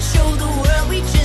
show the world we just